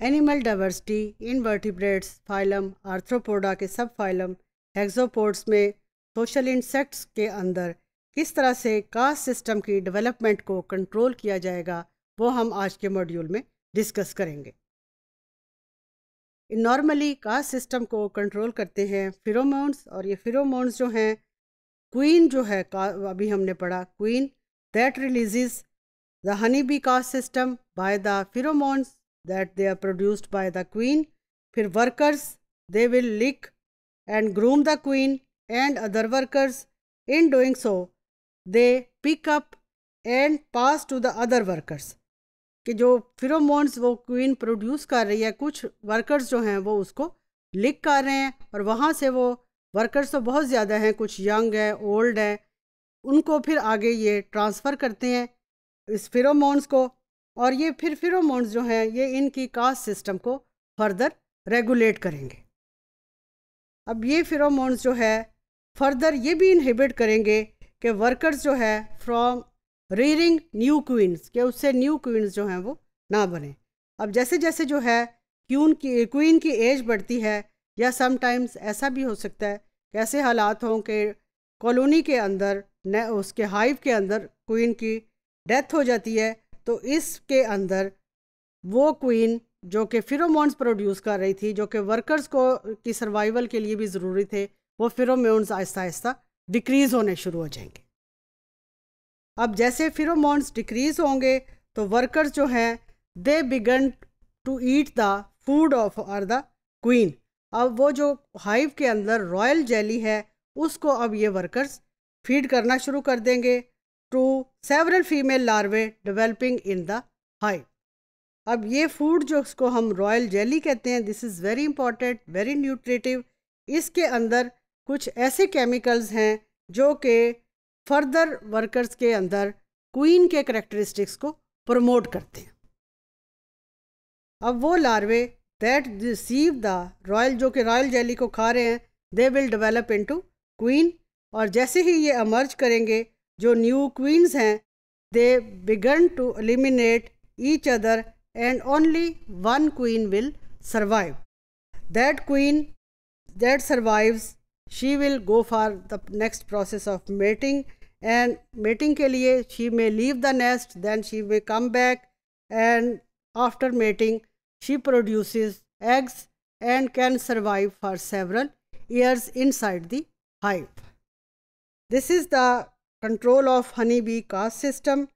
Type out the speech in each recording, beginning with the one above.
Animal diversity invertebrates phylum arthropoda के सब phylum हेक्सोपोड्स में सोशल इंसेक्ट्स के अंदर किस तरह से कास्ट सिस्टम की डेवलपमेंट को कंट्रोल किया जाएगा, वो हम आज के मॉड्यूल में डिस्कस करेंगे। नॉर्मली कास्ट सिस्टम को कंट्रोल करते हैं फिरोमोन्स और ये फिरोमोन्स जो हैं क्वीन जो है अभी हमने पढ़ा queen that releases the honey bee caste system by the pheromones that they are produced by the queen फिर workers they will lick and groom the queen and other workers in doing so they pick up and pass to the other workers कि जो pheromones वो queen produce कर रही है, कुछ workers जो हैं वो उसको लिक कर रहे हैं और वहाँ से वो वर्कर्स तो बहुत ज़्यादा हैं, कुछ यंग हैं ओल्ड हैं, उनको फिर आगे ये ट्रांसफ़र करते हैं। इस फिरोमोन्स को और ये फिर फिरोमोन्स जो हैं, ये इनकी कास्ट सिस्टम को फर्दर रेगुलेट करेंगे। अब ये फिरोमोन्स जो है फर्दर ये भी इनहिबिट करेंगे कि वर्कर्स जो है फ्रॉम रीरिंग न्यू क्वींस के उससे न्यू क्वींस जो हैं वो ना बने। अब जैसे जैसे जो है क्यून की क्वीन की एज बढ़ती है, या समटाइम्स ऐसा भी हो सकता है कि ऐसे हालात हों कि कॉलोनी के अंदर, न, उसके हाइव के अंदर क्वीन की डेथ हो जाती है तो इसके अंदर वो क्वीन जो कि फिरोमोन्स प्रोड्यूस कर रही थी, जो कि वर्कर्स को, की सर्वाइवल के लिए भी ज़रूरी थे, वो फिरोमोन्स आहिस्ता आहिस्ता डिक्रीज़ होने शुरू हो जाएँगे। अब जैसे फिरोमोन्स डिक्रीज़ होंगे तो वर्कर्स जो हैं they began to eat the food of are the queen अब वो जो हाइव के अंदर रॉयल जेली है, उसको अब ये वर्कर्स फ़ीड करना शुरू कर देंगे। To several female larvae developing in the hive अब ये फ़ूड जो उसको हम रॉयल जेली कहते हैं this is very important very nutritive इसके अंदर कुछ ऐसे केमिकल्स हैं जो कि फर्दर वर्कर्स के अंदर क्वीन के करेक्टरिस्टिक्स को प्रमोट करते हैं। अब वो larvae that receive the royal जो कि रॉयल जेली को खा रहे हैं they will develop into queen और जैसे ही ये अमर्ज करेंगे जो new queens they begin to eliminate each other and only one queen will survive. That queen that survives she will go for the next process of mating and mating ke liye she may leave the nest then she may come back and after mating she produces eggs and can survive for several years inside the hive. This is the control of honeybee caste system.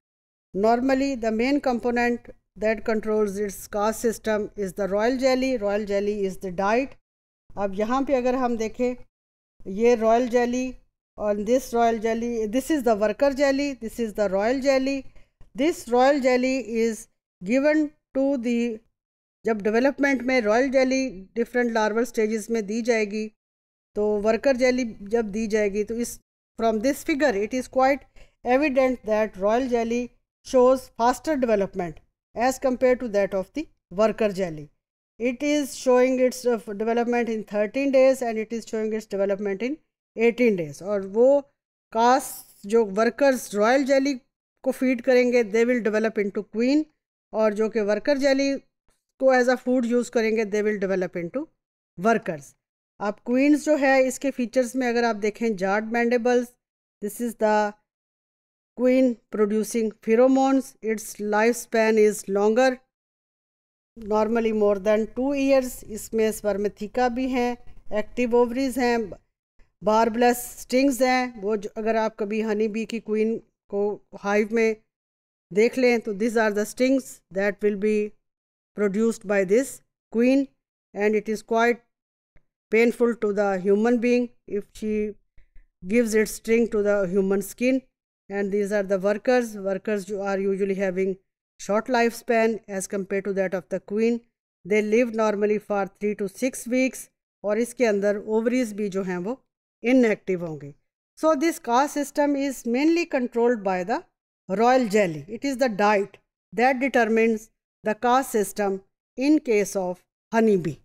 Normally, the main component that controls its caste system is the royal jelly. Royal jelly is the diet. अब यहाँ पे अगर हम देखें ये royal jelly और this royal jelly this is the worker jelly this is the royal jelly this royal jelly is given to the जब development में royal jelly different larval stages में दी जाएगी तो वर्कर जेली जब दी जाएगी तो इस From this figure it is quite evident that royal jelly shows faster development as compared to that of the worker jelly. It is showing its uh, development in 13 days and it is showing its development in 18 days. और वो कास जो workers royal jelly को feed करेंगे they will develop into queen और जो कि worker jelly को as a food use करेंगे they will develop into workers अब क्वींस जो है, इसके फीचर्स में अगर आप देखें jawed mandibles this is the queen producing pheromones its life span is longer normally more than two years इसमें स्वर्मथिका भी हैं एक्टिव ओवरीज हैं बारब्लस स्टिंग्स हैं। वो जो, अगर आप कभी हनी बी की क्वीन को हाइव में देख लें तो this are the stings that will be produced by this queen and it is quite painful to the human being if she gives it string to the human skin and these are the workers workers जो are usually having short lifespan as compared to that of the queen. They live normally for three to six weeks और इसके अंदर ovaries भी जो हैं वो inactive होंगे so this caste system is mainly controlled by the royal jelly it is the diet that determines the caste system in case of honeybee.